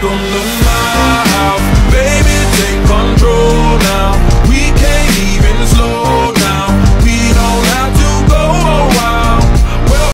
don't know